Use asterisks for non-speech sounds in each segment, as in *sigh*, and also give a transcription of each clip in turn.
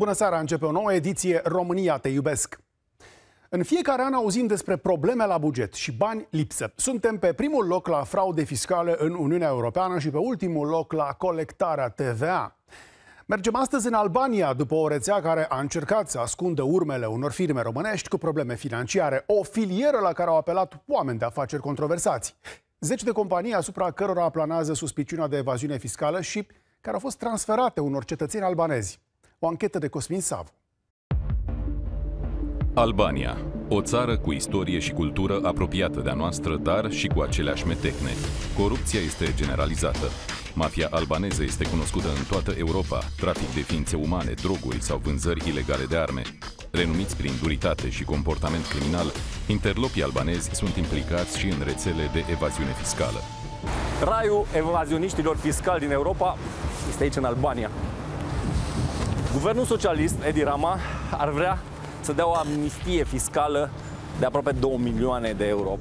Bună seara, începe o nouă ediție România te iubesc. În fiecare an auzim despre probleme la buget și bani lipsă. Suntem pe primul loc la fraude fiscale în Uniunea Europeană și pe ultimul loc la colectarea TVA. Mergem astăzi în Albania după o rețea care a încercat să ascundă urmele unor firme românești cu probleme financiare, o filieră la care au apelat oameni de afaceri controversați. Zeci de companii asupra cărora planează suspiciunea de evaziune fiscală și care au fost transferate unor cetățeni albanezi. O anchetă de Cosmin Savu. Albania, o țară cu istorie și cultură apropiată de-a noastră, dar și cu aceleași metecne. Corupția este generalizată. Mafia albaneză este cunoscută în toată Europa, trafic de ființe umane, droguri sau vânzări ilegale de arme. Renumiți prin duritate și comportament criminal, interlopii albanezi sunt implicați și în rețele de evaziune fiscală. Raiul evazioniștilor fiscali din Europa este aici în Albania. Guvernul socialist, Edi Rama, ar vrea să dea o amnistie fiscală de aproape 2 milioane de euro.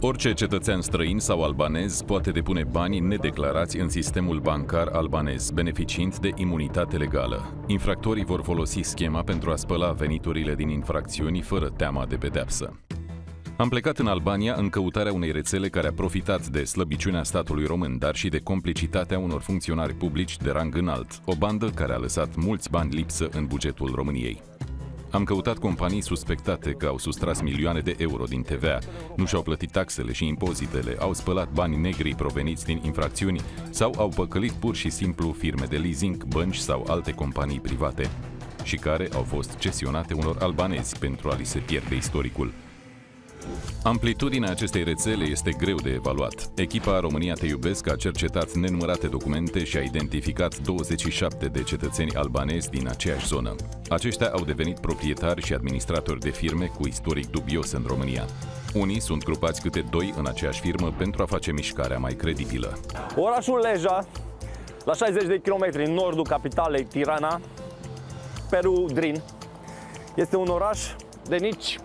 Orice cetățean străin sau albanez poate depune banii nedeclarați în sistemul bancar albanez, beneficiind de imunitate legală. Infractorii vor folosi schema pentru a spăla veniturile din infracțiuni fără teama de pedeapsă. Am plecat în Albania în căutarea unei rețele care a profitat de slăbiciunea statului român, dar și de complicitatea unor funcționari publici de rang înalt, o bandă care a lăsat mulți bani lipsă în bugetul României. Am căutat companii suspectate că au sustras milioane de euro din TVA, nu și-au plătit taxele și impozitele, au spălat bani negri proveniți din infracțiuni sau au păcălit pur și simplu firme de leasing, bănci sau alte companii private și care au fost cesionate unor albanezi pentru a li se pierde istoricul. Amplitudinea acestei rețele este greu de evaluat. Echipa România Te Iubesc a cercetat nenumărate documente și a identificat 27 de cetățeni albanezi din aceeași zonă. Aceștia au devenit proprietari și administratori de firme cu istoric dubios în România. Unii sunt grupați câte doi în aceeași firmă pentru a face mișcarea mai credibilă. Orașul Leja, la 60 de kilometri în nordul capitalei Tirana, Peru Drin, este un oraș de nici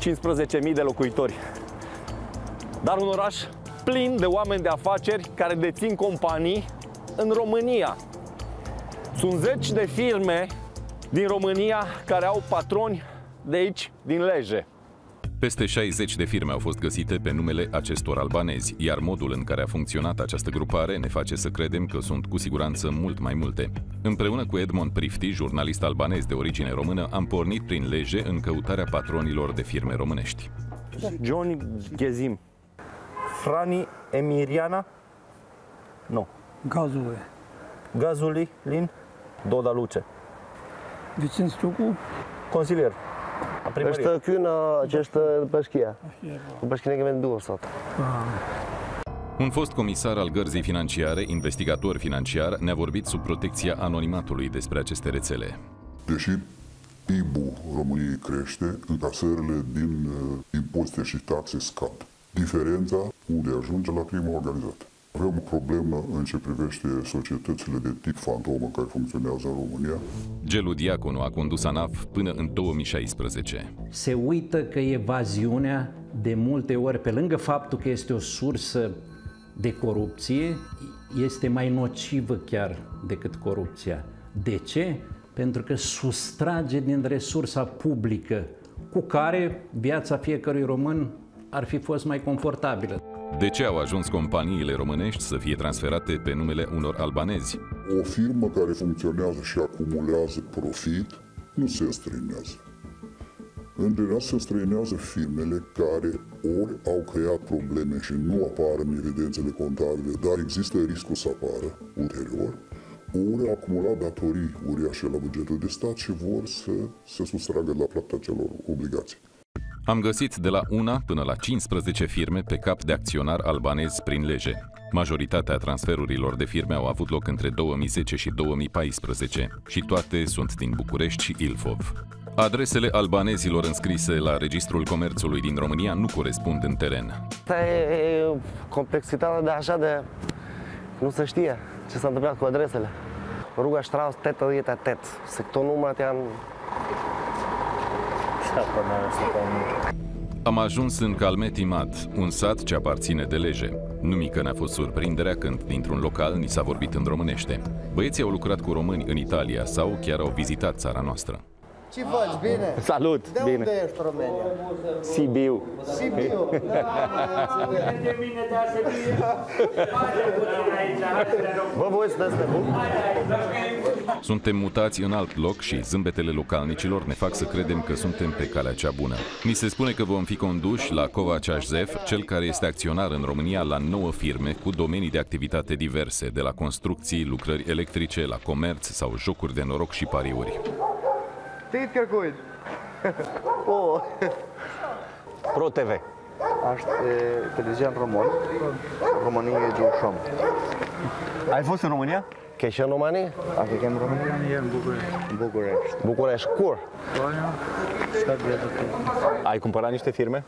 15.000 de locuitori. Dar un oraș plin de oameni de afaceri care dețin companii în România. Sunt zeci de firme din România care au patroni de aici, din Leje. Peste 60 de firme au fost găsite pe numele acestor albanezi, iar modul în care a funcționat această grupare ne face să credem că sunt cu siguranță mult mai multe. Împreună cu Edmond Prifti, jurnalist albanez de origine română, am pornit prin lege în căutarea patronilor de firme românești. Johnny Gezim, Frani Emiriana, nu, Gazului. Gazuli Lin, Doda Luce, Vicin Stucu, consilier. A primăriei. Esta aqui na esta pesquia. O pesquinha que vem duas só. Un fost comisar al gărzii financiare, investigator financiar, ne-a vorbit sub protecția anonimatului despre aceste rețele. Deși PIB-ul României crește, încasările din uh, impozite și taxe scad. Diferența unde ajunge la crimă organizată. Avem o problemă în ce privește societățile de tip fantomă care funcționează în România. Gelu Diaconu a condus ANAF până în 2016. se uită că evaziunea, de multe ori, pe lângă faptul că este o sursă de corupție, este mai nocivă chiar decât corupția. De ce? Pentru că sustrage din resursa publică cu care viața fiecărui român ar fi fost mai confortabilă. De ce au ajuns companiile românești să fie transferate pe numele unor albanezi? O firmă care funcționează și acumulează profit nu se străinează. În general se străinează firmele care ori au creat probleme și nu apar în evidențele contabile, dar există riscul să apară ulterior, ori au acumulat datorii uriașe la bugetul de stat și vor să se sustragă de la plata celor obligații. Am găsit de la una până la 15 firme pe cap de acționar albanezi prin lege. Majoritatea transferurilor de firme au avut loc între 2010 și 2014 și toate sunt din București și Ilfov. Adresele albanezilor înscrise la Registrul Comerțului din România nu corespund în teren. Asta e complexitatea de așa de... Nu se știe ce s-a întâmplat cu adresele. Ruga Strauss, tetă, e tet. Sector numai te-am... Am ajuns în Calmeti Mat, un sat ce aparține de lege. Numică ne-a fost surprinderea când, dintr-un local, ni s-a vorbit în românește. Băieții au lucrat cu români în Italia sau chiar au vizitat țara noastră. Ce faci? Bine? Salut! De Bine! unde ești România? Sibiu. Sibiu. Da, Bă, voi sunteți nebuni? Suntem mutați în alt loc și zâmbetele localnicilor ne fac să credem că suntem pe calea cea bună. Ni se spune că vom fi conduși la Covaceașzef, cel care este acționar în România la 9 firme cu domenii de activitate diverse, de la construcții, lucrări electrice, la comerț sau jocuri de noroc și pariuri. Tăit cărcuit! *laughs* oh. Pro TV. Aș, televizion român, România de Ai fost în România? Că ești în România? Așa că în România? în București. București. București, cur. Ai cumpărat niște firme?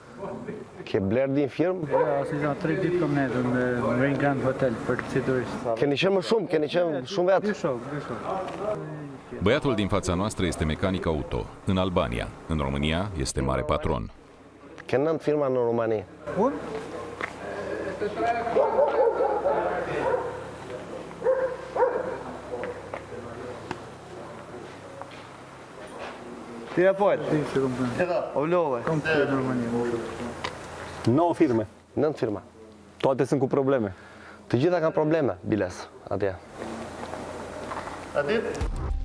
Că Blair din film, Ja, altså, jeg har tre diplomnat om Marine Grand Hotel for turist. că nici mă șum, că nici șum veat. Dušau, dušau. Băiatul din fața noastră este mecanic auto, în Albania. În România este mare patron. Că n-am firma în România. Ti e pojtë? Ti, si këmë përnë. O vlove? Këmë të në Rumëni. Në firme? Nën firma. To atë ku probleme? Të gjitha kanë probleme, biles, atje. Atje?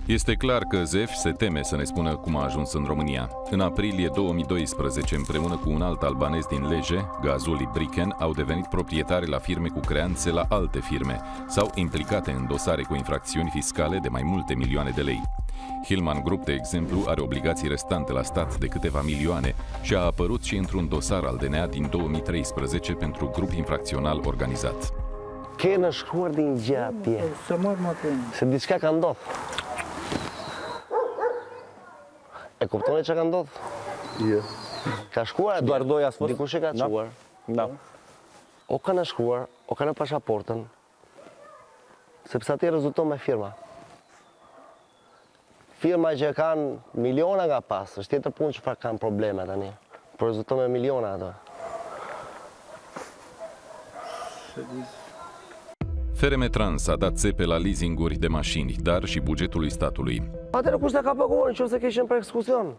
Este clar că Zef se teme să ne spună cum a ajuns în România. În aprilie 2012, împreună cu un alt albanez din Leje, Gazuli Briken, au devenit proprietari la firme cu creanțe la alte firme sau implicate în dosare cu infracțiuni fiscale de mai multe milioane de lei. Hillman Group, de exemplu, are obligații restante la stat de câteva milioane și a apărut și într-un dosar al DNA din 2013 pentru grup infracțional organizat. Că e nășcur din geapie. Să mor mă pe Se disca ca în dot. E cuptone ce ca în dot? Є. Ca shkuar Doar doi ați fost? Diku që ka Da. quar. Da. O ka në shkuar, o ka në pasaportën. Sepse aty rezulton me firma. Firma që kanë miliona nga pas, është tjetër punë që pra kanë probleme tani. Por rezulton me miliona ato. FRM Trans a dat țepe la leasinguri de mașini, dar și bugetului statului. Atëre kush ta ka paguar nëse ke qenë për ekskursion?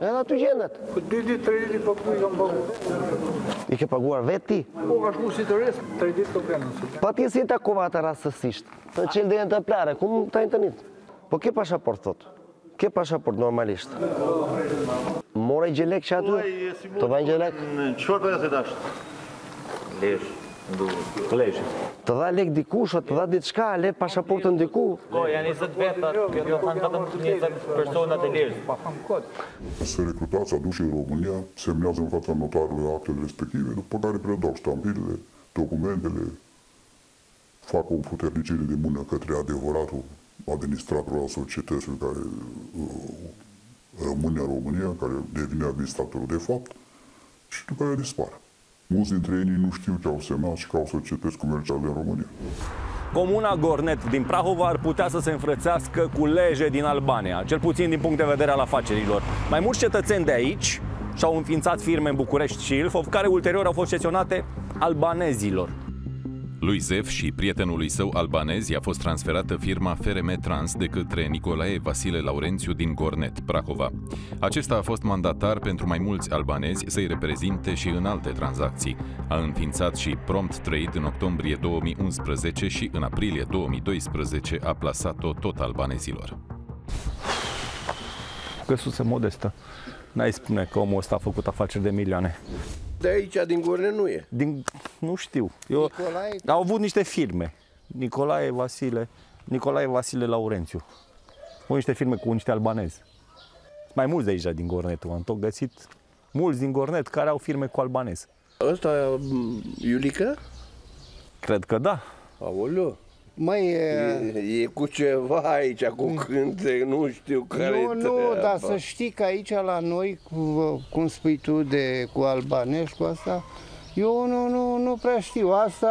Edhe aty gjendet. Dy ditë, tre ditë po kuj kam bëgë. I ke paguar vetë ti. Po, ka shku si turist, tre ditë po kemë. Pa ti si takova atë rastësisht. Të jenë të plare, ku më ta internit? Po ke pasaport, thot. Ke pasaport normalisht. More gjelek që aty? Të vajnë gjelek? Çfarë do të dash? Lesh. Ndu. Leje. Të dha lek dikush, o të dha diçka, le pasaportën diku. Po, janë 20 veta, kjo do të thonë vetëm 20 persona të lirë. Pa kam kod. Se recrutați, aduși în România, semnează în fața notarului actele respective, după care predau ștampilele, documentele, fac o puternicire de mână către adevăratul administrator al societății care uh, rămâne în România, care devine administratorul de fapt și după care dispar. Mulți dintre ei nu știu ce au semnat și că au societăți comerciale în România. Comuna Gornet din Prahova ar putea să se înfrățească cu Leje din Albania, cel puțin din punct de vedere al afacerilor. Mai mulți cetățeni de aici și-au înființat firme în București și Ilfov, care ulterior au fost cesionate albanezilor. Lui Zef și prietenului său albanez i-a fost transferată firma FRM Trans de către Nicolae Vasile Laurențiu din Gornet, Prahova. Acesta a fost mandatar pentru mai mulți albanezi să-i reprezinte și în alte tranzacții. A înființat și Prompt Trade în octombrie 2011 și în aprilie 2012 a plasat-o tot albanezilor. Găsuse modestă. N-ai spune că omul ăsta a făcut afaceri de milioane. De aici, din Gorne, nu e. Din, nu știu. Eu, Nicolae? Au avut niște firme. Nicolae Vasile, Nicolae Vasile Laurențiu. Au niște firme cu niște albanezi. Sunt mai mulți de aici din Gornet. Am tot găsit mulți din Gornet care au firme cu albanezi. Ăsta, m, Iulica? Cred că da. Aoleu. Măi, E, e cu ceva aici, cu cântec, nu știu care nu, nu, dar să știi că aici la noi, cu, cum spui tu, de, cu albanești, cu asta, eu nu, nu, nu prea știu. Asta,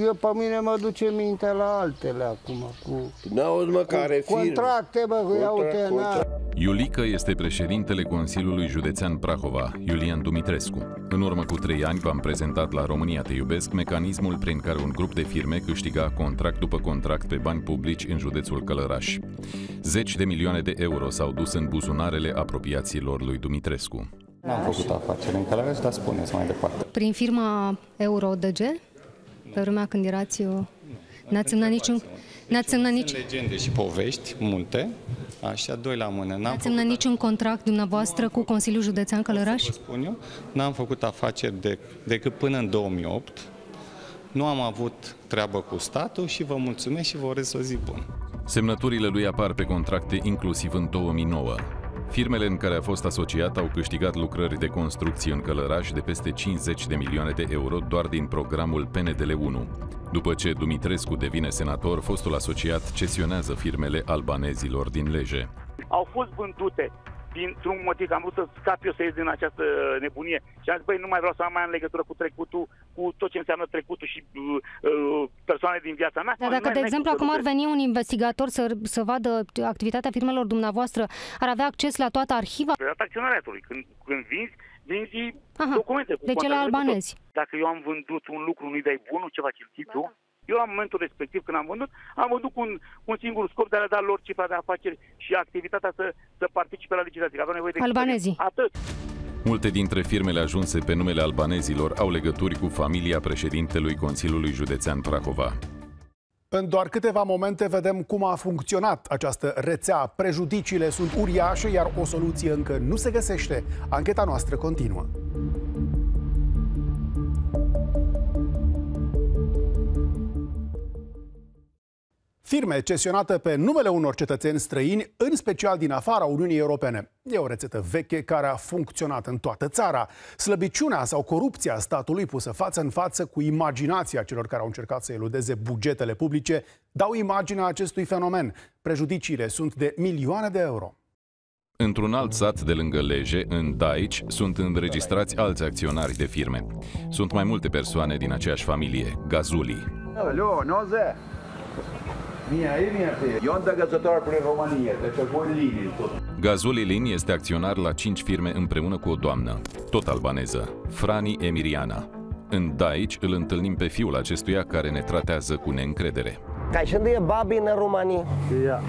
eu pe mine mă duce minte la altele acum, cu N-auzi, mă, care firme. contracte, bă, cu ia Contract, uite, na. contract. Iulică este președintele Consiliului Județean Prahova, Iulian Dumitrescu. În urmă cu trei ani v-am prezentat la România Te Iubesc mecanismul prin care un grup de firme câștiga contract după contract pe bani publici în județul Călăraș. Zeci de milioane de euro s-au dus în buzunarele apropiaților lui Dumitrescu. N-am făcut afacere în Călăraș, dar spuneți mai departe. Prin firma EuroDG? Pe vremea când erați eu... N-ați semnat niciun... N-ați semnat nici... Sunt legende și povești, multe, așa, doi la mână. N-am N-ați făcut, semnat niciun contract dumneavoastră cu Consiliul Județean Călăraș? vă spun eu, n-am făcut afaceri de, decât până în 2008. Nu am avut treabă cu statul și vă mulțumesc și vă urez o zi bună. Semnăturile lui apar pe contracte inclusiv în 2009. Firmele în care a fost asociat au câștigat lucrări de construcție în Călăraș de peste 50 de milioane de euro doar din programul PNDL 1. După ce Dumitrescu devine senator, fostul asociat cesionează firmele albanezilor din Leje. Au fost vândute dintr-un motiv, că am vrut să scap eu să ies din această nebunie și am zis, băi, nu mai vreau să am mai în legătură cu trecutul, cu tot ce înseamnă trecutul și uh, uh, persoane din viața mea. Dar dacă, Nu de mai- exemplu, nu acum ar mai- veni un investigator să, să vadă activitatea firmelor dumneavoastră, ar avea acces la toată arhiva? Pe acționariatului. Când, când vinzi, vinzi Aha, documente. Cu de cele contracte, cu tot. albanezi. Dacă eu am vândut un lucru, nu-i dai bunul, ceva cinstit tu? Eu la momentul respectiv, când am vândut, am vândut cu un, cu un singur scop de a le da lor cifra de afaceri și activitatea să, să participe la licitație. că Aveau nevoie de Albanezii. Atât. Multe dintre firmele ajunse pe numele albanezilor au legături cu familia președintelui Consiliului Județean Prahova. În doar câteva momente vedem cum a funcționat această rețea. Prejudiciile sunt uriașe, iar o soluție încă nu se găsește. Ancheta noastră continuă. Firme cesionate pe numele unor cetățeni străini, în special din afara Uniunii Europene. E o rețetă veche care a funcționat în toată țara. Slăbiciunea sau corupția statului pusă față în față cu imaginația celor care au încercat să eludeze bugetele publice dau imaginea acestui fenomen. Prejudiciile sunt de milioane de euro. Într-un alt sat de lângă Leje, în Daici, sunt înregistrați alți acționari de firme. Sunt mai multe persoane din aceeași familie, Gazuli. Alo, Noze! Mia, e mia te. Eu am dăgățător prin România, deci voi linii tot. Gazuli Lin este acționar la cinci firme împreună cu o doamnă, tot albaneză, Frani Emiriana. În Daici îl întâlnim pe fiul acestuia care ne tratează cu neîncredere. Kaj që ndje babi në Rumani? Ja.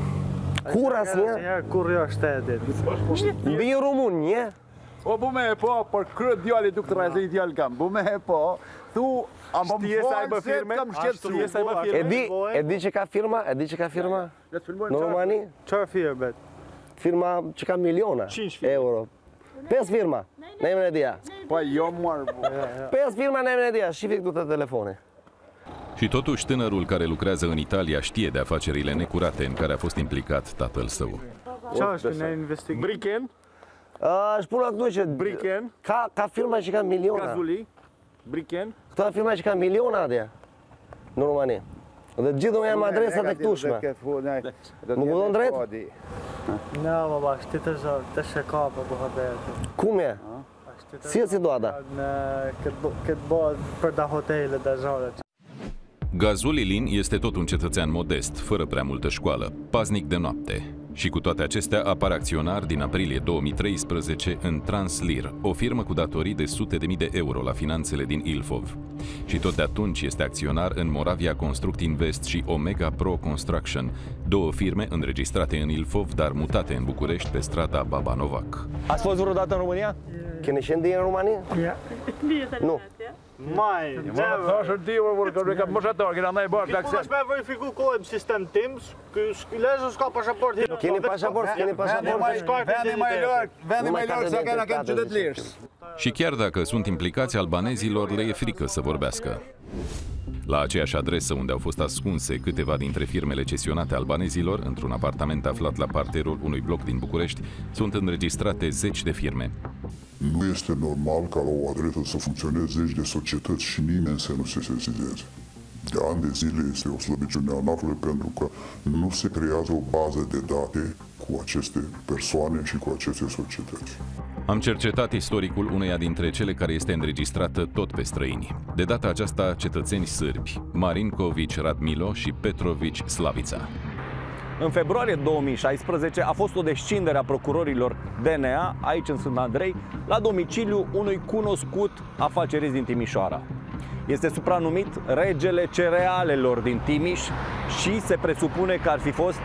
Kur asnjë? Ja, kur jo shtetit. Mbi rumun, një? O, bu me e po, për kërë djali duk të rajzë i djali kam. Bu me e po, thu, am më Știe să aibă falë se firme? kam shqetësu. Știe să aibă E firme? di, e di që ka firma? E di që ka firma? Le të filmojmë Në qartë. Rumani? Çfarë firme? Firma që ka miliona Cinci firme. euro. Pes firma, në emrin e dia. Po, jo muar, bu. Pes firma në emrin e dia, shifi këtu të telefoni. Și totuși tânărul care lucrează în Italia știe de afacerile necurate în care a fost implicat tatăl său. Çfarë është në investigim? Briken, Uh, është puna këtu që Briken, ka ka firma që ka miliona. Gazuli, Briken, Këto janë firma që ka miliona atje në Rumani. Dhe të gjithë do janë adresat e këtushme. Më kupton drejt? Na, baba, shti të zë, të shekapa po habet. Kumje? Si e situata? Në këtë bo- këtë bazë për da hotele dhe zhore. Gazul Ilin este tot un cetățean modest, fără prea multă școală, paznic de noapte. Și cu toate acestea apare acționar din aprilie 2013 în Translir, o firmă cu datorii de sute de mii de euro la finanțele din Ilfov. Și tot de atunci este acționar în Moravia Construct Invest și Omega Pro Construction, două firme înregistrate în Ilfov, dar mutate în București pe strada Baba Novac. Ați fost vreodată în România? Keni qenë në Rumani? Ja. Nu. Maj, Më thashë ti, vë ka ka moshator, kena ndaj bërë Këtë punë është me verifiku kohëm sistem tim, ky lezë s'ka pasaport hinë. Keni pasaport, keni pasaport. Vendi më i larg, vendi më i larg sa kena kanë qytet lirës. Și chiar dacă sunt implicați, albanezilor le e frică să vorbească. La aceeași adresă unde au fost ascunse câteva dintre firmele cesionate albanezilor, într-un apartament aflat la parterul unui bloc din București, sunt înregistrate zeci de firme. Nu este normal ca la o adresă să funcționeze zeci de societăți și nimeni să nu se sesizeze. De ani de zile este o slăbiciune a NAF-ului pentru că nu se creează o bază de date cu aceste persoane și cu aceste societăți. Am cercetat istoricul uneia dintre cele care este înregistrată tot pe străini. De data aceasta, cetățeni sârbi, Marinkovic Radmilo și Petrovic Slavica. În februarie 2016 a fost o descindere a procurorilor DNA aici în Sunt Andrei la domiciliu unui cunoscut afacerist din Timișoara. Este supranumit regele cerealelor din Timiș și se presupune că ar fi fost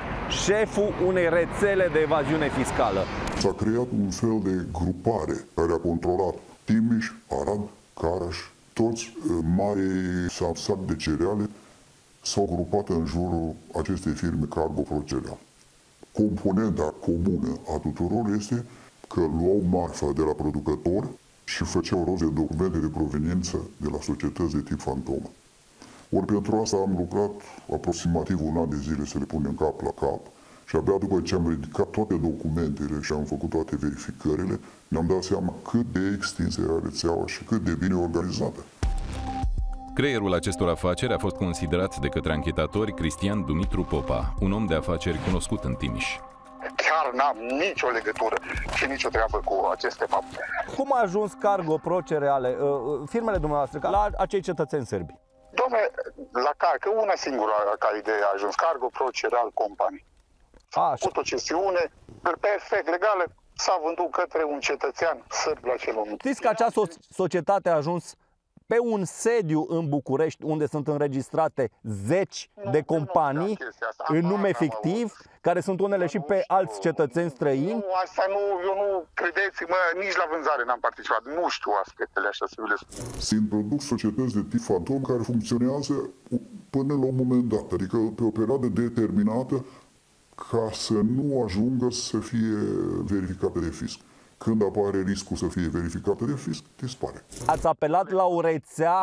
șeful unei rețele de evaziune fiscală. S-a creat un fel de grupare care a controlat Timiș, Arad, Caraș, toți eh, mari sac de cereale s-au grupat în jurul acestei firme Cargo Procereal. Componenta comună a tuturor este că luau marfa de la producător și făceau rost de documente de proveniență de la societăți de tip fantomă. Ori pentru asta am lucrat aproximativ un an de zile să le punem cap la cap și abia după ce am ridicat toate documentele și am făcut toate verificările, ne-am dat seama cât de extinsă era rețeaua și cât de bine organizată. Creierul acestor afaceri a fost considerat de către anchetatori Cristian Dumitru Popa, un om de afaceri cunoscut în Timiș. Chiar n-am nicio legătură și nicio treabă cu aceste fapte. Cum a ajuns Cargo Pro Cereale, uh, uh, firmele dumneavoastră, la acei cetățeni sârbi? Dom'le, la care, că una singură ca idee a ajuns, Cargo Pro Cereal Company. A făcut o cesiune perfect legală, s-a vândut către un cetățean sârb la acel moment. Știți că acea so- societate a ajuns pe un sediu în București unde sunt înregistrate zeci de companii în nume fictiv, care sunt unele și pe alți cetățeni străini. Nu, asta nu, eu nu, credeți-mă, nici la vânzare n-am participat, nu știu aspectele așa să vi le spun. Se introduc societăți de tip fantom care funcționează până la un moment dat, adică pe o perioadă determinată ca să nu ajungă să fie verificate de fisc. Când apare riscul să fie verificată de fisc, dispare. Ați apelat la o rețea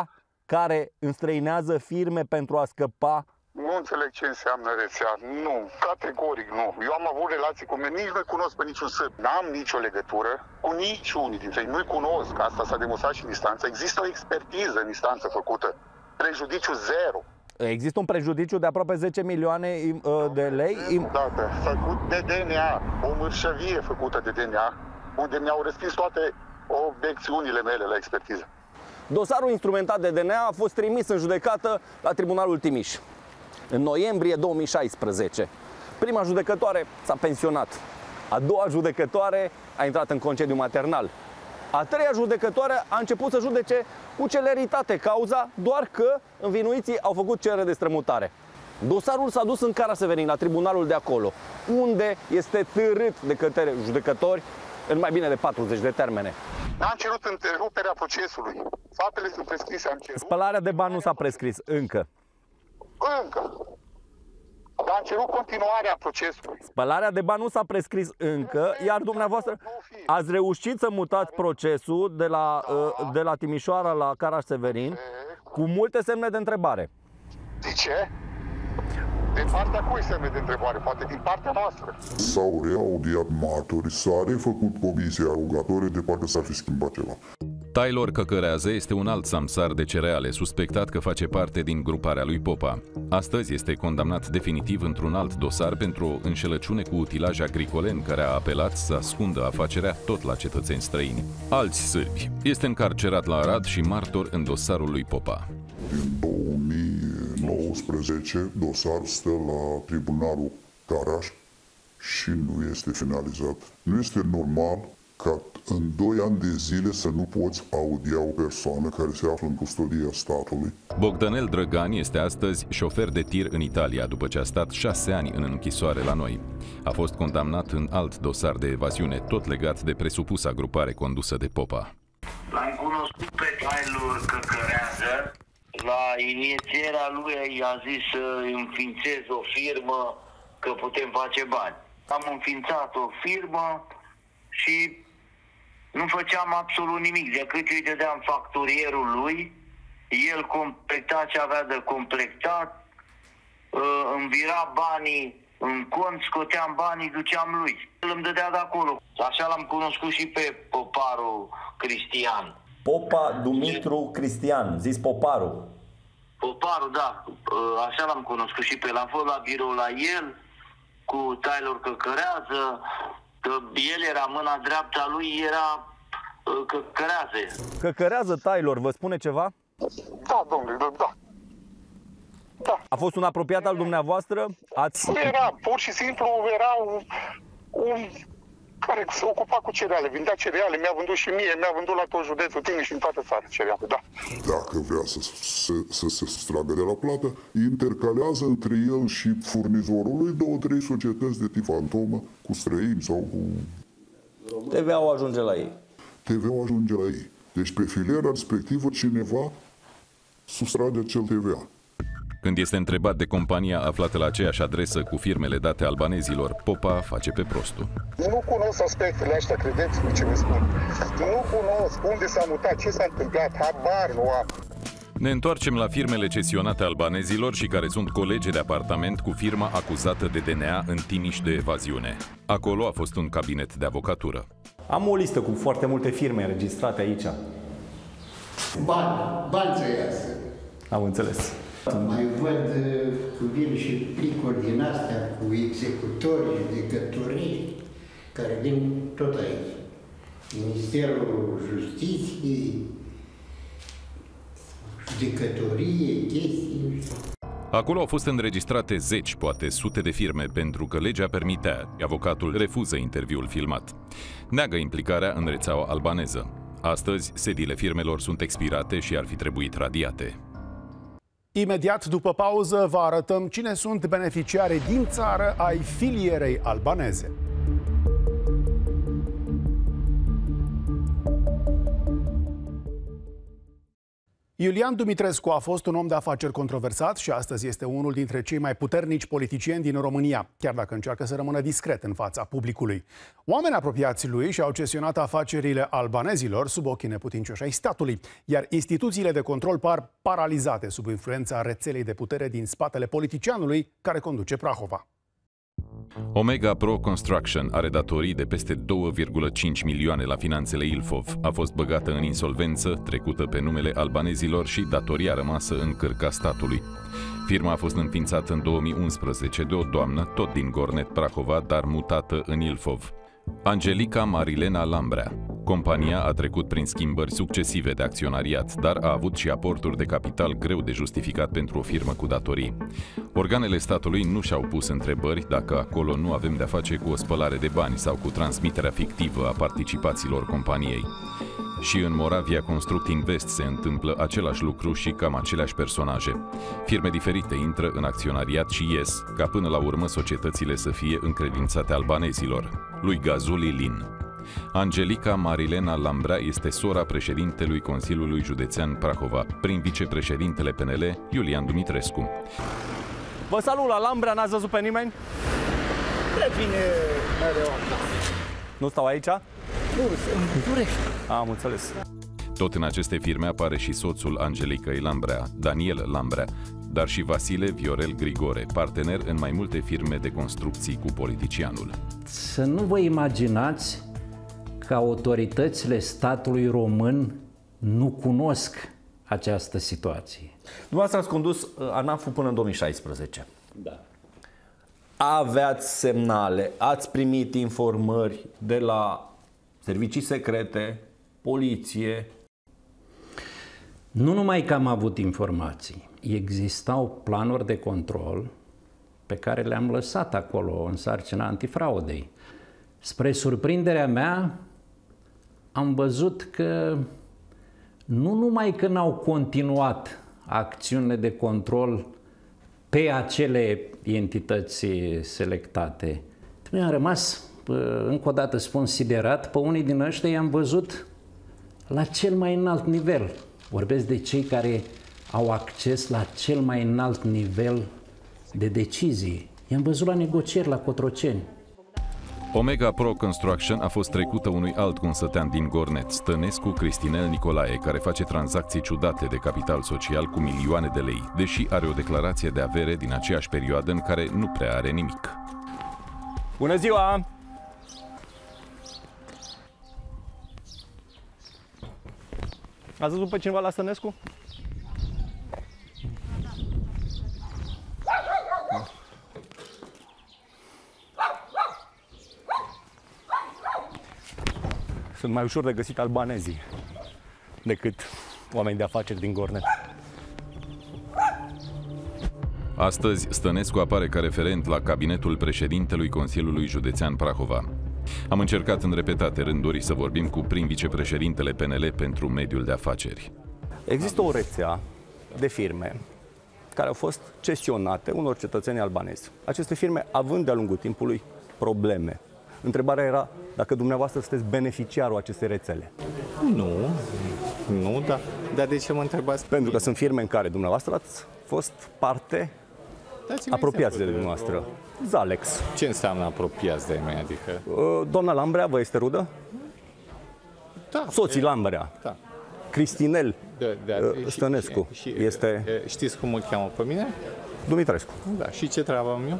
care înstrăinează firme pentru a scăpa Nu înțeleg ce înseamnă rețea. Nu, categoric nu. Eu am avut relații cu mine, nici nu cunosc pe niciun sârb. N-am nicio legătură cu niciunii dintre ei. Nu-i cunosc. Asta s-a demonstrat și în instanță. Există o expertiză în instanță făcută. Prejudiciu zero. Există un prejudiciu de aproape 10 milioane uh, de lei. Dată, făcut de DNA, o mărșăvie făcută de DNA, unde mi-au respins toate obiecțiunile mele la expertiză. Dosarul instrumentat de DNA a fost trimis în judecată la Tribunalul Timiș în noiembrie 2016. Prima judecătoare s-a pensionat. A doua judecătoare a intrat în concediu maternal. A treia judecătoare a început să judece cu celeritate cauza, doar că învinuiții au făcut cerere de strămutare. Dosarul s-a dus în Cara Severin, la tribunalul de acolo, unde este târât de către judecători în mai bine de 40 de termene. N-am cerut întreruperea procesului. Faptele sunt prescrise, am cerut. Spălarea de bani nu s-a prescris încă. Încă. Dar am cerut continuarea procesului. Spălarea de bani nu s-a prescris încă, iar dumneavoastră ați reușit să mutați procesul de la, uh, de la Timișoara la Caraș Severin cu multe semne de întrebare. De ce? Din partea cui semne de întrebare? Poate din partea noastră. S-au reaudiat martori, s-a refăcut comisia rugătorie de parcă s-ar fi schimbat ceva. Taylor Căcărează este un alt samsar de cereale suspectat că face parte din gruparea lui Popa. Astăzi este condamnat definitiv într-un alt dosar pentru o înșelăciune cu utilaje agricole în care a apelat să ascundă afacerea tot la cetățeni străini. Alți sârbi. Este încarcerat la Arad și martor în dosarul lui Popa. Din 2019, dosarul stă la Tribunalul Caraș și nu este finalizat. Nu este normal ca în 2 ani de zile să nu poți audia o persoană care se află în custodia statului. Bogdanel Drăgan este astăzi șofer de tir în Italia după ce a stat șase ani în închisoare la noi. A fost condamnat în alt dosar de evaziune, tot legat de presupusa grupare condusă de Popa. L-am cunoscut pe Taylor Căcărează. La inițierea lui i-a zis să înființez o firmă că putem face bani. Am înființat o firmă și nu făceam absolut nimic, decât îi dădeam facturierul lui, el complecta ce avea de completat, uh, îmi vira banii în cont, scoteam banii, duceam lui. El îmi dădea de acolo. Așa l-am cunoscut și pe poparul Cristian. Popa Dumitru Cristian, zis Poparu. Poparul, da, uh, așa l-am cunoscut și pe el. Am fost la birou la el, cu Taylor Căcărează, că el era mâna dreapta lui, era uh, Căcărează. Căcărează Taylor, vă spune ceva? Da, domnule, da, da. Da. A fost un apropiat al dumneavoastră? Ați... Nu era, pur și simplu era un, un care se ocupa cu cereale, vindea cereale, mi-a vândut și mie, mi-a vândut la tot județul Timiș și în toată țara cereale, da. Dacă vrea să, să, să se stragă de la plată, intercalează între el și furnizorul lui două, trei societăți de tip fantomă, cu străini sau cu... TVA-ul ajunge la ei. TVA-ul ajunge la ei. Deci pe filiera respectivă cineva sustrage acel TVA. Când este întrebat de compania aflată la aceeași adresă cu firmele date albanezilor, Popa face pe prostul. Nu cunosc aspectele astea, credeți-mă ce vă spun. Nu cunosc unde s-a mutat, ce s-a întâmplat, habar nu am. Ne întoarcem la firmele cesionate albanezilor și care sunt colege de apartament cu firma acuzată de DNA în Timiș de evaziune. Acolo a fost un cabinet de avocatură. Am o listă cu foarte multe firme înregistrate aici. Bani, bani să iasă. Am înțeles. Mai văd uh, cu vin și plicuri din astea cu executori, judecătorii, care vin tot aici. Ministerul Justiției, judecătorie, chestii. Acolo au fost înregistrate zeci, poate sute de firme, pentru că legea permitea. Avocatul refuză interviul filmat. Neagă implicarea în rețeaua albaneză. Astăzi, sediile firmelor sunt expirate și ar fi trebuit radiate. Imediat după pauză vă arătăm cine sunt beneficiare din țară ai filierei albaneze. Iulian Dumitrescu a fost un om de afaceri controversat și astăzi este unul dintre cei mai puternici politicieni din România, chiar dacă încearcă să rămână discret în fața publicului. Oameni apropiați lui și-au cesionat afacerile albanezilor sub ochii neputincioși ai statului, iar instituțiile de control par paralizate sub influența rețelei de putere din spatele politicianului care conduce Prahova. Omega Pro Construction are datorii de peste 2,5 milioane la finanțele Ilfov. A fost băgată în insolvență, trecută pe numele albanezilor și datoria rămasă în cărca statului. Firma a fost înființată în 2011 de o doamnă, tot din Gornet Prahova, dar mutată în Ilfov. Angelica Marilena Lambrea. Compania a trecut prin schimbări succesive de acționariat, dar a avut și aporturi de capital greu de justificat pentru o firmă cu datorii. Organele statului nu și-au pus întrebări dacă acolo nu avem de-a face cu o spălare de bani sau cu transmiterea fictivă a participațiilor companiei. Și în Moravia Construct Invest se întâmplă același lucru și cam aceleași personaje. Firme diferite intră în acționariat și ies, ca până la urmă societățile să fie încredințate albanezilor. Lui Gazuli Lin. Angelica Marilena Lambrea este sora președintelui Consiliului Județean Prahova, prin vicepreședintele PNL, Iulian Dumitrescu. Vă salut la Lambrea, n-ați văzut pe nimeni? Ce vine mereu Nu stau aici? Nu, în București. Am înțeles. Tot în aceste firme apare și soțul Angelicăi Lambrea, Daniel Lambrea, dar și Vasile Viorel Grigore, partener în mai multe firme de construcții cu politicianul. Să nu vă imaginați că autoritățile statului român nu cunosc această situație. Dumneavoastră ați condus uh, ANAF-ul până în 2016. Da. Aveați semnale, ați primit informări de la servicii secrete, poliție. Nu numai că am avut informații, existau planuri de control pe care le-am lăsat acolo în sarcina antifraudei. Spre surprinderea mea, am văzut că nu numai că n-au continuat acțiunile de control pe acele entități selectate, mi am rămas, încă o dată spun, siderat, pe unii din ăștia i-am văzut la cel mai înalt nivel. Vorbesc de cei care au acces la cel mai înalt nivel de decizii. I-am văzut la negocieri la Cotroceni. Omega Pro Construction a fost trecută unui alt consătean din Gornet, Stănescu Cristinel Nicolae, care face tranzacții ciudate de capital social cu milioane de lei, deși are o declarație de avere din aceeași perioadă în care nu prea are nimic. Bună ziua! Ați văzut pe cineva la Stănescu? Sunt mai ușor de găsit albanezii decât oameni de afaceri din Gornet. Astăzi, Stănescu apare ca referent la cabinetul președintelui Consiliului Județean Prahova. Am încercat în repetate rânduri să vorbim cu prim vicepreședintele PNL pentru mediul de afaceri. Există o rețea de firme care au fost cesionate unor cetățeni albanezi. Aceste firme având de-a lungul timpului probleme. Întrebarea era dacă dumneavoastră sunteți beneficiarul acestei rețele. Nu, nu, dar, dar de ce mă întrebați? Pentru că sunt firme în care dumneavoastră ați fost parte Dați-mi apropiați de exemplu dumneavoastră. Zalex. Ce înseamnă apropiați de mine? Adică... Uh, Doamna Lambrea vă este rudă? Da. Soții e- Lambrea. Da. Cristinel De, de, uh, Stănescu și, este e, Știți cum o cheamă pe mine? Dumitrescu. Da. Și ce treabă am eu?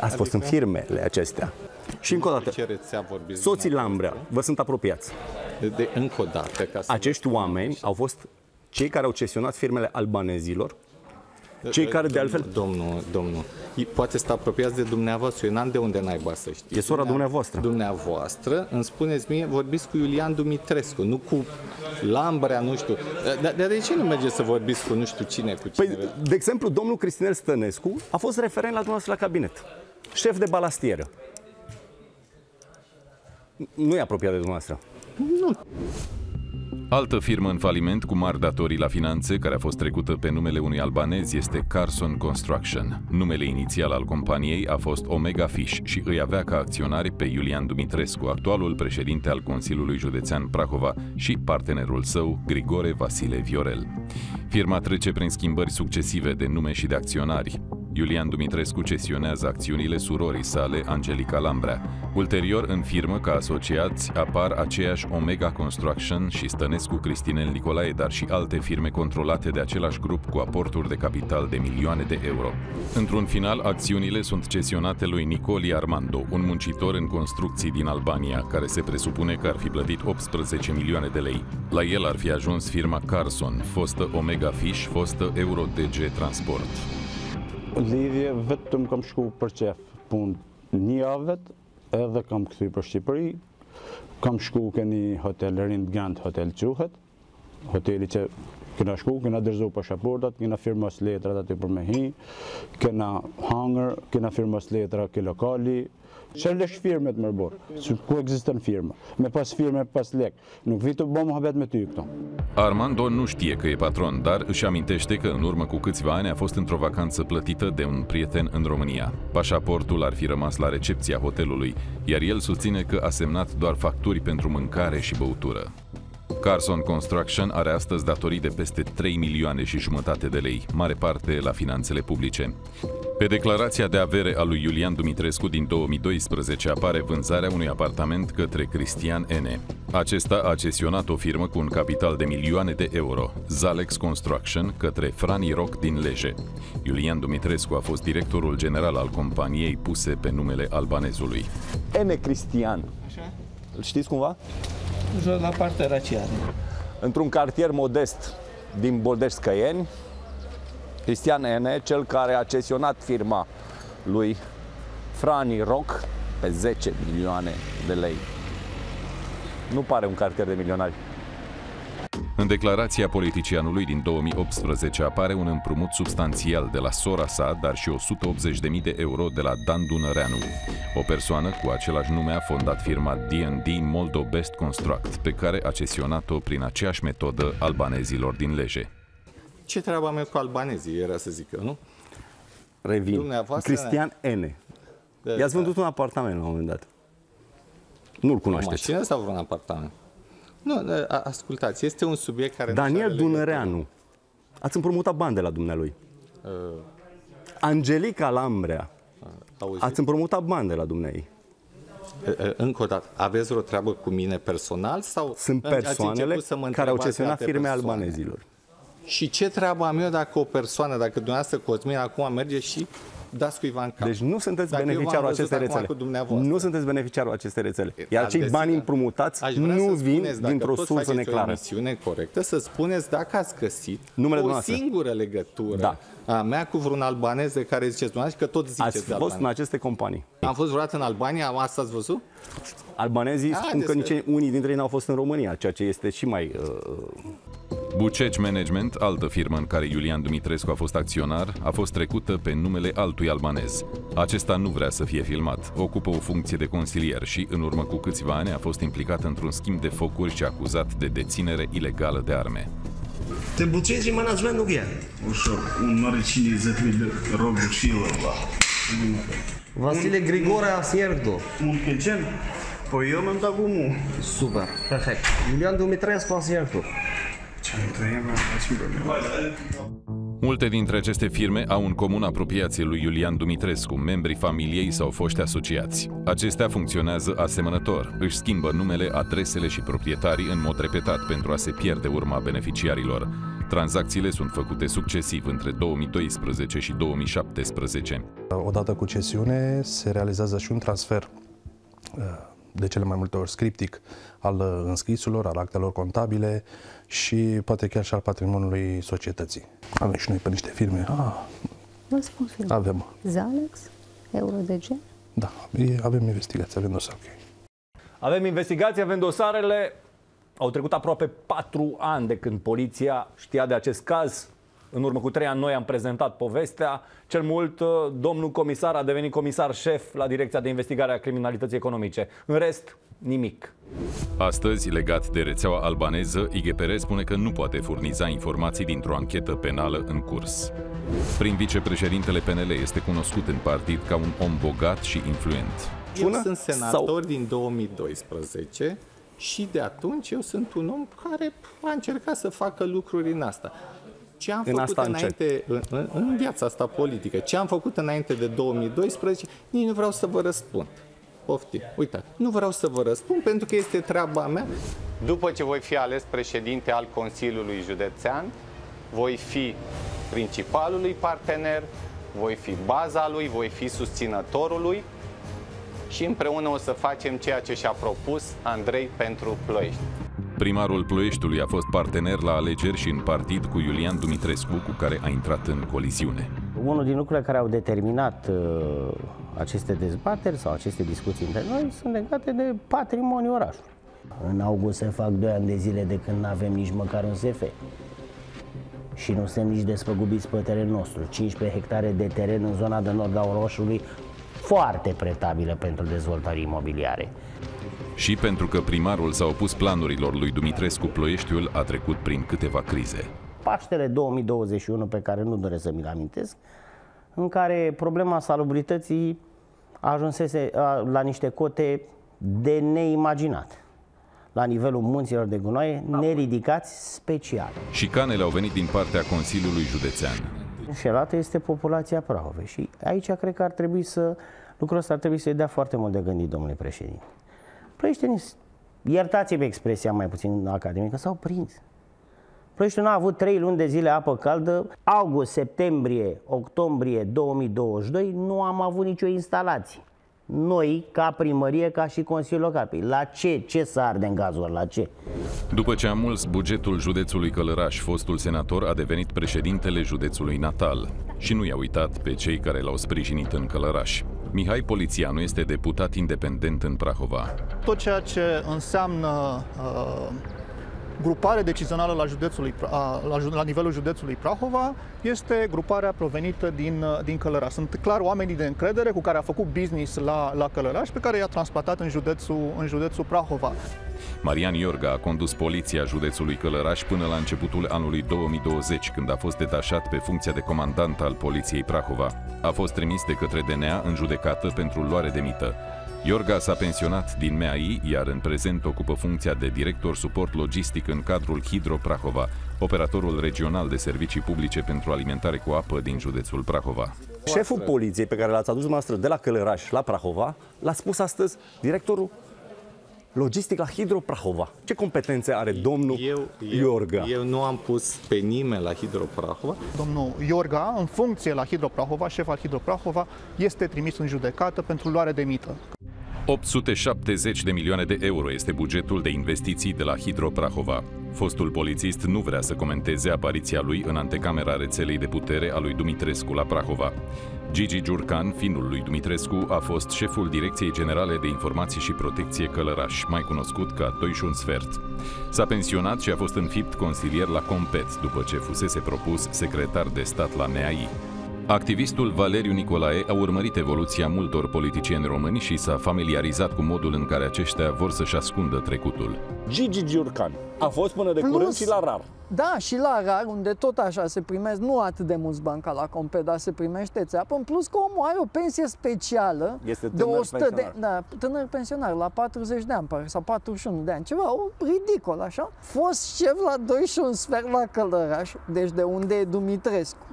Ați fost în firmele acestea. Și încă o dată, Ce rețea vorbiți? soții Lambrea, vă sunt apropiați. De, de, încă o dată, ca să... Acești oameni au fost cei care au cesionat firmele albanezilor, cei care de altfel... Domnul, domnul, i- poate să apropiați de dumneavoastră, eu n-am de unde naiba să știu. E sora dumneavoastră. Dumneavoastră, îmi spuneți mie, vorbiți cu Iulian Dumitrescu, nu cu Lambrea, nu știu. Dar, dar de ce nu mergeți să vorbiți cu nu știu cine, cu cine? Păi, de exemplu, domnul Cristinel Stănescu a fost referent la dumneavoastră la cabinet. Șef de balastieră. Nu e apropiat de dumneavoastră. Altă firmă în faliment cu mari datorii la finanțe, care a fost trecută pe numele unui albanez, este Carson Construction. Numele inițial al companiei a fost Omega Fish și îi avea ca acționari pe Iulian Dumitrescu, actualul președinte al Consiliului Județean Prahova și partenerul său, Grigore Vasile Viorel. Firma trece prin schimbări succesive de nume și de acționari. Iulian Dumitrescu cesionează acțiunile surorii sale, Angelica Lambrea. Ulterior, în firmă, ca asociați, apar aceeași Omega Construction și Stănescu Cristinel Nicolae, dar și alte firme controlate de același grup cu aporturi de capital de milioane de euro. Într-un final, acțiunile sunt cesionate lui Nicoli Armando, un muncitor în construcții din Albania, care se presupune că ar fi plătit 18 milioane de lei. La el ar fi ajuns firma Carson, fostă Omega Fish, fostă Euro DG Transport. Lidhje vetëm kam shku për qef punë një javët, edhe kam kthy për Shqipëri. Kam shku ke një hotel Rind Grand Hotel quhet. Hoteli që kena shku, kena dërzu pasaportat, kena firmos letrat aty për me hi, kena hangër, kena firmos letra ke lokali, Çfarë firmet më bor? Që ku ekziston firma? Me pas firme, pas lek. Nuk vi të bë mohabet me ty këto. Armando nu știe că e patron, dar își amintește că în urmă cu câțiva ani a fost într-o vacanță plătită de un prieten în România. Pașaportul ar fi rămas la recepția hotelului, iar el susține că a semnat doar facturi pentru mâncare și băutură. Carson Construction are astăzi datorii de peste 3 milioane și jumătate de lei, mare parte la finanțele publice. Pe declarația de avere a lui Iulian Dumitrescu din 2012 apare vânzarea unui apartament către Cristian N. Acesta a cesionat o firmă cu un capital de milioane de euro, Zalex Construction, către Frani Rock din Leje. Iulian Dumitrescu a fost directorul general al companiei puse pe numele albanezului. N. Cristian. Așa? Îl știți cumva? Jos la partea Raciani. Într-un cartier modest din Boldești Scăieni, Cristian N., cel care a cesionat firma lui Frani Rock pe 10 milioane de lei. Nu pare un cartier de milionari. În declarația politicianului din 2018 apare un împrumut substanțial de la sora sa, dar și 180.000 de euro de la Dan Dunăreanu. O persoană cu același nume a fondat firma D&D Moldo Best Construct, pe care a cesionat-o prin aceeași metodă albanezilor din Leje. Ce treabă am eu cu albanezii, era să zic eu, nu? Revin. Dumneavoastră- Cristian N. Da, I-ați da. vândut un apartament la un moment dat. Nu-l O cunoașteți. mașină sau vreun apartament? Nu, a- ascultați, este un subiect care... nu Daniel are legătură. Dunăreanu. Ați împrumutat bani de la dumnealui. Uh, Angelica Lambrea. auziți? Ați împrumutat bani de la dumneai. Uh, uh, Încă o dată, aveți vreo treabă cu mine personal sau Sunt ați persoanele început să mă care au întrebați cesionat alte firme persoane? albanezilor. Și ce treabă am eu dacă o persoană, dacă dumneavoastră Cosmin acum merge și dați cuiva în cap? Deci nu sunteți Dacă eu v-am beneficiarul văzut acestei acum rețele. Cu dumneavoastră. Nu sunteți beneficiarul acestei rețele. Iar Ați cei găsit, bani da. împrumutați Aș vrea nu să vin spuneți, dacă dintr-o tot sursă faceți o neclară. emisiune corectă, să spuneți dacă ați găsit Numele o dumneavoastră. singură legătură Da. a mea cu vreun albanez de care ziceți dumneavoastră că tot ziceți Ați de fost albanez. în aceste companii. Am fost vreodată în Albania, asta ați văzut? Albanezii Haideți spun că să- nici unii dintre ei n-au fost în România, ceea ce este și mai... Uh, Buceci Management, altă firmă în care Iulian Dumitrescu a fost acționar, a fost trecută pe numele altui albanez. Acesta nu vrea să fie filmat, ocupă o funcție de consilier și, în urmă cu câțiva ani, a fost implicat într-un schimb de focuri și acuzat de deținere ilegală de arme. Te bucezi management nu je. Ușor, un mare cine za tebe rogu šilova. Vasile Grigore Asierdo. Un câncen? Păi eu mi-am dat cu mu. Super, perfect. Iulian Dumitrescu Asierdo. Ce trăim, Multe dintre aceste firme au în comun apropiație lui Iulian Dumitrescu, membrii familiei sau foști asociați. Acestea funcționează asemănător, își schimbă numele, adresele și proprietarii în mod repetat pentru a se pierde urma beneficiarilor. Tranzacțiile sunt făcute succesiv între 2012 și 2017. Odată cu cesiune se realizează și un transfer de cele mai multe ori scriptic al înscrisurilor, al actelor contabile și poate chiar și al patrimoniului societății. Avem și noi pe niște firme. Ah, Vă spun firme. avem. Zalex, EuroDG. Da, e- avem investigații, avem dosar. ok. Avem investigații, avem dosarele. Au trecut aproape patru ani de când poliția știa de acest caz. În urmă cu trei ani noi am prezentat povestea. Cel mult, uh, domnul comisar a devenit comisar șef la Direcția de Investigare a Criminalității Economice. În rest, nimic. Astăzi, legat de rețeaua albaneză, IGPR spune că nu poate furniza informații dintr-o anchetă penală în curs. Prin vicepreședintele PNL este cunoscut în partid ca un om bogat și influent. Eu sunt senator din 2012 și de atunci eu sunt un om care a încercat să facă lucruri în asta. Ce am În făcut asta înainte, în, în, în viața asta politică, ce am făcut înainte de 2012, nici nu vreau să vă răspund. Poftim. Uitați, nu vreau să vă răspund pentru că este treaba mea. După ce voi fi ales președinte al Consiliului Județean, voi fi principalului partener, voi fi baza lui, voi fi susținătorul lui și împreună o să facem ceea ce și-a propus Andrei pentru Ploiești. Primarul Ploieștiului a fost partener la alegeri și în partid cu Iulian Dumitrescu, cu care a intrat în coliziune. Unul din lucrurile care au determinat uh, aceste dezbateri sau aceste discuții între noi sunt legate de patrimoniul orașului. În august se fac 2 ani de zile de când nu avem nici măcar un SF. Și nu suntem nici despăgubiți pe terenul nostru. 15 hectare de teren în zona de nord a orașului, foarte pretabilă pentru dezvoltări imobiliare. Și pentru că primarul s-a opus planurilor lui Dumitrescu, Ploieștiul a trecut prin câteva crize. Paștele 2021, pe care nu doresc să mi-l amintesc, în care problema salubrității ajunsese a, la niște cote de neimaginat. La nivelul munților de gunoaie, neridicați special. Șicanele au venit din partea Consiliului Județean. Înșelată este populația Prahovei și aici cred că ar trebui să, lucrul ăsta ar trebui să-i dea foarte mult de gândit, domnule președinte. Ploieștenii, iertați-mi expresia mai puțin academică, s-au prins. Ploieștiul nu a avut trei luni de zile apă caldă, august, septembrie, octombrie 2022, nu am avut nicio instalație. Noi, ca primărie, ca și Consiliul Local. Păi la ce? Ce să arde în gazul ăla? La ce? După ce a muls bugetul județului Călăraș, fostul senator a devenit președintele județului natal și nu i-a uitat pe cei care l-au sprijinit în Călăraș. Mihai Polițianu este deputat independent în Prahova. tot ceea ce înseamnă uh, grupare decizională la, județului, Pra- a, la, ju- la nivelul județului Prahova este gruparea provenită din, uh, din Călăraș. Sunt clar oamenii de încredere cu care a făcut business la, la Călăraș, pe care i-a transplantat în județul, în județul Prahova. Marian Iorga a condus poliția județului Călăraș până la începutul anului 2020, când a fost detașat pe funcția de comandant al poliției Prahova. A fost trimis de către DNA în judecată pentru luare de mită. Iorga s-a pensionat din MEAI, iar în prezent ocupă funcția de director suport logistic în cadrul Hidro Prahova, operatorul regional de servicii publice pentru alimentare cu apă din județul Prahova. Șeful poliției pe care l-ați adus dumneavoastră de la Călăraș la Prahova, l-a spus astăzi directorul logistic la Hidro Prahova. Ce competențe are domnul Eu, Iorga? eu nu am pus pe nimeni la Hidroprahova. Domnul Iorga, în funcție la Hidro Prahova, șef al Hidro Prahova, este trimis în judecată pentru luare de mită. 870 de milioane de euro este bugetul de investiții de la Hidro Prahova. Fostul polițist nu vrea să comenteze apariția lui în antecamera rețelei de putere a lui Dumitrescu la Prahova. Gigi Giurcan, finul lui Dumitrescu, a fost șeful Direcției Generale de Informații și Protecție Călăraș, mai cunoscut ca Doi și un sfert. S-a pensionat și a fost înfipt consilier la Compet după ce fusese propus secretar de stat la NEAI. Activistul Valeriu Nicolae a urmărit evoluția multor politicieni români și s-a familiarizat cu modul în care aceștia vor să-și ascundă trecutul. Gigi Giurcan a fost până de curând și la rar. Da, și la rar, unde tot așa se primesc, nu atât de mulți bani ca la Compet, dar se primește țeapă. În plus că omul are o pensie specială Este de tânăr 100 de, pensionar. da, tânăr pensionar, la 40 de ani, pare, sau 41 de ani, ceva o, ridicol, așa. Fost șef la 2 și un sfert la Călăraș, deci de unde e Dumitrescu.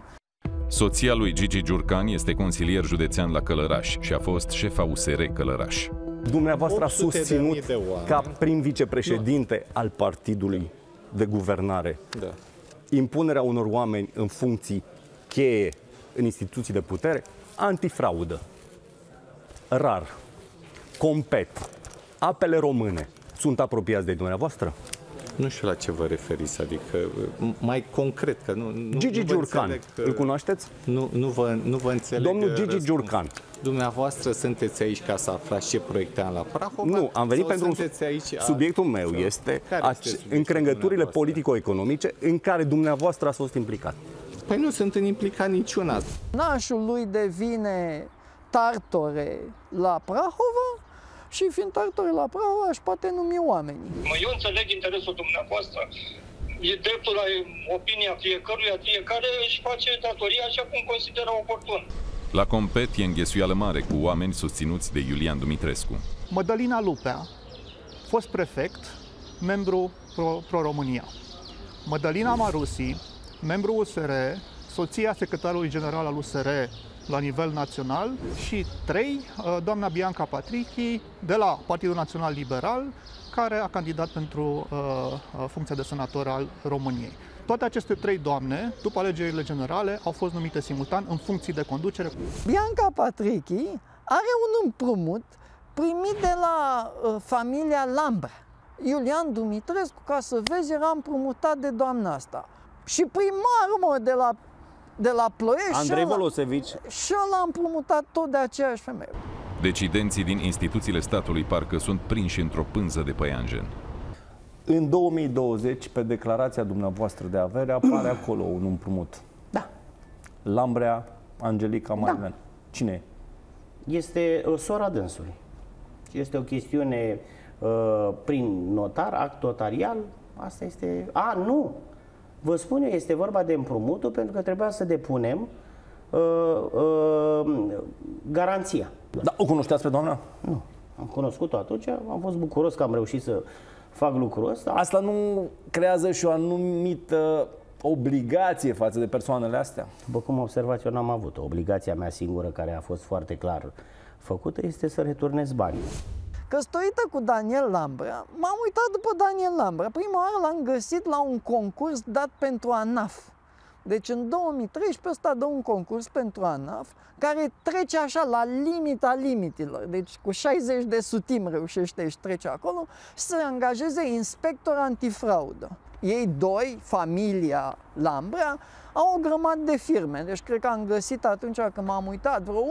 Soția lui Gigi Giurcan este consilier județean la Călăraș și a fost șefa USR Călăraș. Dumneavoastră a 800 de susținut mii de oameni. ca prim vicepreședinte al partidului de guvernare Da. impunerea unor oameni în funcții cheie în instituții de putere, antifraudă, rar, compet, apele române, sunt apropiați de dumneavoastră? Nu știu la ce vă referiți, adică m- mai concret, că nu... nu Gigi nu vă Giurcan, înțeleg, îl cunoașteți? Nu, nu, vă, nu vă înțeleg Domnul uh, Gigi răspunsul. Giurcan. Dumneavoastră sunteți aici ca să aflați ce proiecte am la Prahova? Nu, am venit sau pentru un... sunteți aici... Subiectul meu sau- este Care ace- este subiectul încrengăturile dumneavoastră? politico-economice în care dumneavoastră ați fost implicat. Păi nu sunt implicat niciuna. Nașul lui devine tartore la Prahova și fiind tartore la Prahova își poate numi oamenii. Mă, eu înțeleg interesul dumneavoastră. E dreptul la opinia fiecăruia, fiecare își face datoria așa cum consideră oportun. La Compet e înghesuială mare cu oameni susținuți de Iulian Dumitrescu. Mădălina Lupea, fost prefect, membru pro- pro-România. Mădălina Marusi, membru USR, soția secretarului general al USR la nivel național și trei, uh, doamna Bianca Patrichi de la Partidul Național Liberal, care a candidat pentru uh, uh, funcția de senator al României. Toate aceste trei doamne, după alegerile generale, au fost numite simultan în funcții de conducere. Bianca Patrichi are un împrumut primit de la uh, familia Lambrea. Iulian Dumitrescu, ca să vezi, era împrumutat de doamna asta. Și primarul, mă, de la, de la Ploiești, Andrei și ăla- Volosevici. și ăla a împrumutat tot de aceeași femeie. Decidenții din instituțiile statului parcă sunt prinși într-o pânză de păianjen. În 2020, pe declarația dumneavoastră de avere, apare *clears throat* acolo un împrumut. Da. Lambrea Angelica Marilen. Cine e? Este uh, sora dânsului. Este o chestiune uh, prin notar, act notarial. Asta este... A, nu! Vă spun eu, este vorba de împrumutul pentru că trebuia să depunem uh, uh, garanția. Da, o cunoșteați pe doamna? Nu. Am cunoscut-o atunci, am fost bucuros că am reușit să fac lucrul ăsta. Asta nu creează și o anumită obligație față de persoanele astea? După cum observați, eu n-am avut. Obligația mea singură, care a fost foarte clar făcută, este să returnez banii. Căsătorită cu Daniel Lambrea, m-am uitat după Daniel Lambrea. Prima oară l-am găsit la un concurs dat pentru ANAF. Deci în 2013 ăsta dă un concurs pentru ANAF care trece așa la limita limitilor. Deci cu 60 de sutim reușește și trece acolo să angajeze inspector antifraudă. Ei doi, familia Lambrea, au o grămadă de firme. Deci cred că am găsit atunci când m-am uitat vreo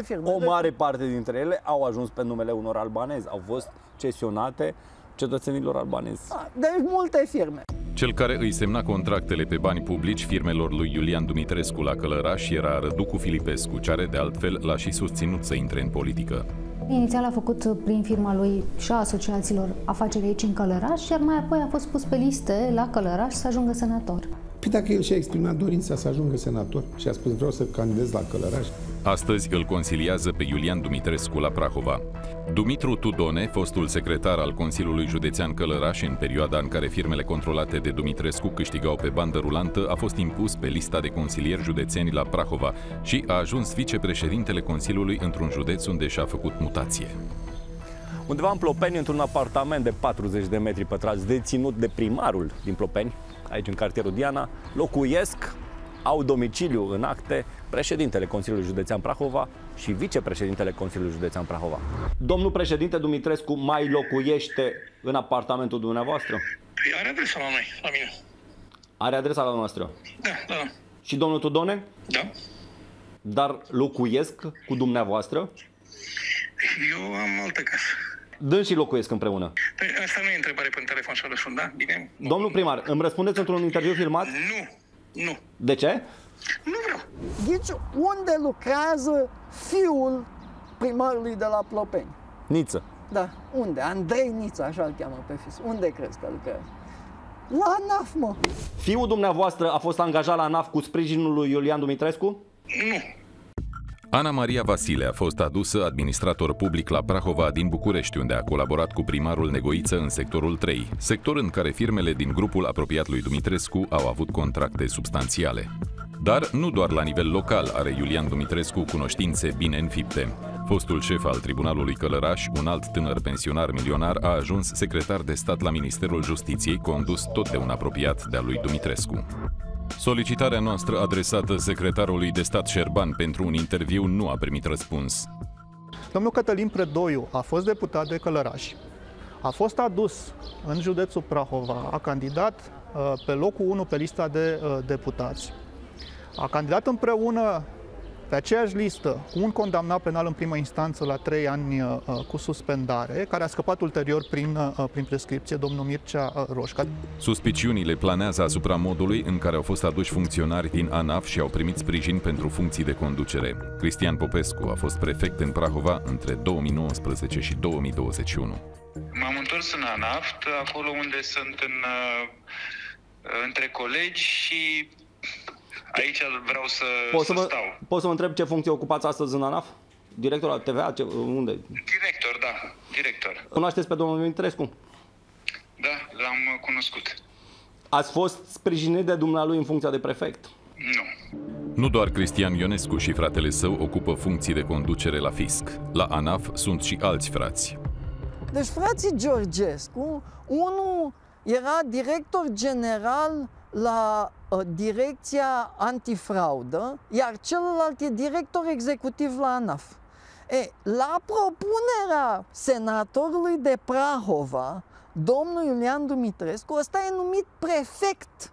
11-12 firme. O mare parte dintre ele au ajuns pe numele unor albanezi, au fost cesionate cetățenilor albanezi. Deci multe firme. Cel care îi semna contractele pe bani publici firmelor lui Iulian Dumitrescu la Călăraș era Răducu Filipescu, care de altfel l-a și susținut să intre în politică. Inițial a făcut prin firma lui și a asociaților afaceri aici în Călăraș, iar mai apoi a fost pus pe liste la Călăraș să ajungă senator. Păi dacă el și-a exprimat dorința să ajungă senator și a spus vreau să candidez la Călăraș, Astăzi îl consiliază pe Iulian Dumitrescu la Prahova. Dumitru Tudone, fostul secretar al Consiliului Județean Călăraș în perioada în care firmele controlate de Dumitrescu câștigau pe bandă rulantă, a fost impus pe lista de consilieri județeni la Prahova și a ajuns vicepreședintele Consiliului într-un județ unde și-a făcut mutație. Undeva în Plopeni, într-un apartament de 40 de metri pătrați, deținut de primarul din Plopeni, aici în cartierul Diana, locuiesc, au domiciliu în acte, președintele Consiliului Județean Prahova și vicepreședintele Consiliului Județean Prahova. Domnul președinte Dumitrescu mai locuiește în apartamentul dumneavoastră? Păi are adresa la noi, la mine. Are adresa la noastră. Da, da, da. Și domnul Tudone? Da. Dar locuiesc cu dumneavoastră? Eu am altă casă. Dâns și locuiesc împreună. Păi asta nu e întrebare pe telefon și răspund, da? Bine? Domnul primar, îmi răspundeți într-un interviu filmat? Nu, nu. De ce? Ghici unde lucrează fiul primarului de la Plopeni? Niță. Da, unde? Andrei Niță, așa îl cheamă pe fis. Unde crezi că lucrează? La ANAF, mă. Fiul dumneavoastră a fost angajat la ANAF cu sprijinul lui Iulian Dumitrescu? Nu. Ana Maria Vasile a fost adusă administrator public la Prahova din București, unde a colaborat cu primarul Negoiță în sectorul 3, sector în care firmele din grupul apropiat lui Dumitrescu au avut contracte substanțiale. Dar nu doar la nivel local are Iulian Dumitrescu cunoștințe bine înfipte. Fostul șef al Tribunalului Călăraș, un alt tânăr pensionar milionar, a ajuns secretar de stat la Ministerul Justiției, condus tot de un apropiat de-a lui Dumitrescu. Solicitarea noastră adresată secretarului de stat Șerban pentru un interviu nu a primit răspuns. Domnul Cătălin Predoiu a fost deputat de Călăraș, a fost adus în județul Prahova, a candidat uh, pe locul 1 pe lista de uh, deputați. A candidat împreună pe aceeași listă cu un condamnat penal în primă instanță la 3 ani uh, cu suspendare, care a scăpat ulterior prin, uh, prin prescripție, domnul Mircea uh, Roșca. Suspiciunile planează asupra modului în care au fost aduși funcționari din ANAF și au primit sprijin pentru funcții de conducere. Cristian Popescu a fost prefect în Prahova între 2019 și 2021. M-am întors în ANAFT, acolo unde sunt în, între colegi și Aici vreau să, Poți să, să vă, stau. Pot să vă întreb ce funcție ocupați astăzi în ANAF? Director al TVA? Ce, unde? Director, da, director. Cunoașteți pe domnul Dumitrescu? Da, l-am cunoscut. Ați fost sprijinit de dumnealui în funcția de prefect? Nu. Nu doar Cristian Ionescu și fratele său ocupă funcții de conducere la fisc. La ANAF sunt și alți frați. Deci frații Georgescu, unul era director general la uh, direcția antifraudă, iar celălalt e director executiv la ANAF. E, la propunerea senatorului de Prahova, domnul Iulian Dumitrescu, ăsta e numit prefect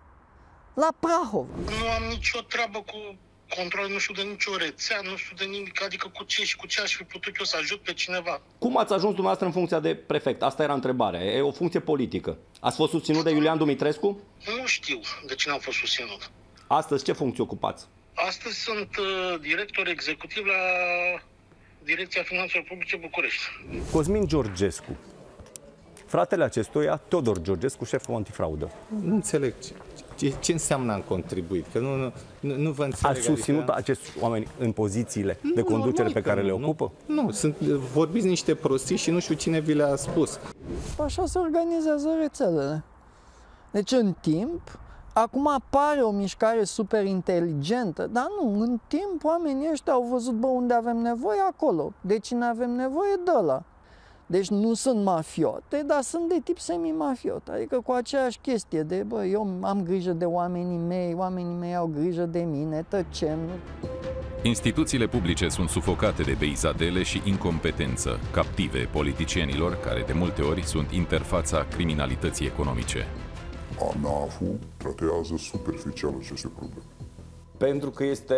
la Prahova. Nu am nicio treabă cu control, nu știu de nicio rețea, nu știu de nimic, adică cu ce și cu ce aș fi putut eu să ajut pe cineva. Cum ați ajuns dumneavoastră în funcția de prefect? Asta era întrebarea. E o funcție politică. Ați fost susținut de Iulian Dumitrescu? Nu știu de cine am fost susținut. Astăzi ce funcție ocupați? Astăzi sunt uh, director executiv la Direcția Finanțelor Publice București. Cosmin Georgescu. Fratele acestuia, Teodor Georgescu, șeful antifraudă. Nu înțeleg ce, ce, ce înseamnă am contribuit, că nu, nu, nu, nu vă înțeleg. Ați susținut adică... acești oameni în pozițiile nu, de conducere pe care nu, le ocupă? Nu, nu, sunt, vorbiți niște prostii și nu știu cine vi le-a spus. Așa se organizează rețelele. Deci în timp, acum apare o mișcare super inteligentă, dar nu, în timp oamenii ăștia au văzut, bă, unde avem nevoie, acolo. De cine avem nevoie, de ăla. Deci nu sunt mafiote, dar sunt de tip semi-mafiot. Adică cu aceeași chestie de, bă, eu am grijă de oamenii mei, oamenii mei au grijă de mine, tăcem. Instituțiile publice sunt sufocate de beizadele și incompetență, captive politicienilor care de multe ori sunt interfața criminalității economice. ANAF-ul tratează superficial aceste probleme. Pentru că este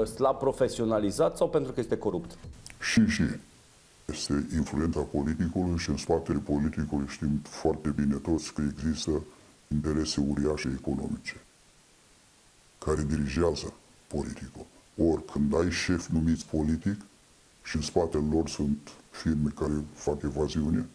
uh, slab profesionalizat sau pentru că este corupt? Și, și. Este influența politicului și în spatele politicului știm foarte bine toți că există interese uriașe economice care dirigează politicul. Ori când ai șef numiți politic și în spatele lor sunt firme care fac evaziune,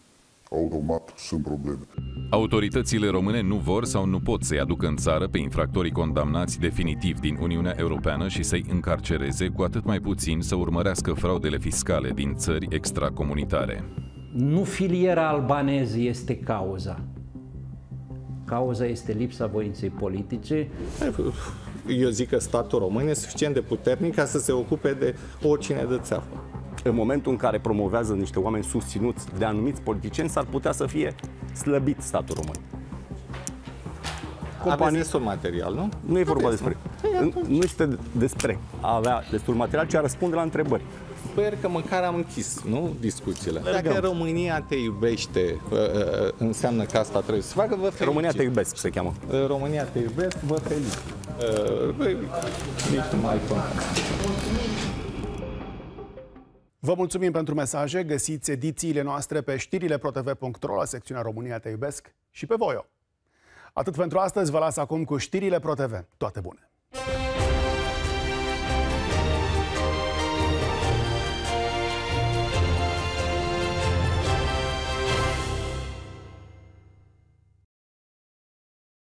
automat sunt probleme. Autoritățile române nu vor sau nu pot să-i aducă în țară pe infractorii condamnați definitiv din Uniunea Europeană și să-i încarcereze, cu atât mai puțin să urmărească fraudele fiscale din țări extracomunitare. Nu filiera albaneză este cauza. Cauza este lipsa voinței politice. Eu zic că statul român este suficient de puternic ca să se ocupe de oricine de țeapă în momentul în care promovează niște oameni susținuți de anumiți politicieni, s-ar putea să fie slăbit statul român. Companii... Aveți destul material, nu? Nu e vorba despre. Nu este despre a avea destul material, ci a răspunde la întrebări. Sper că măcar am închis, nu, discuțiile. Mergem. Dacă România te iubește, uh, uh, înseamnă că asta trebuie să facă, vă felicit. România te iubesc, se cheamă. Uh, România te iubesc, vă felicit. Uh, băi, nici nu mai contează. Vă mulțumim pentru mesaje. Găsiți edițiile noastre pe știrileprotv.ro la secțiunea România Te Iubesc și pe Voio. Atât pentru astăzi, vă las acum cu știrile ProTV. Toate bune!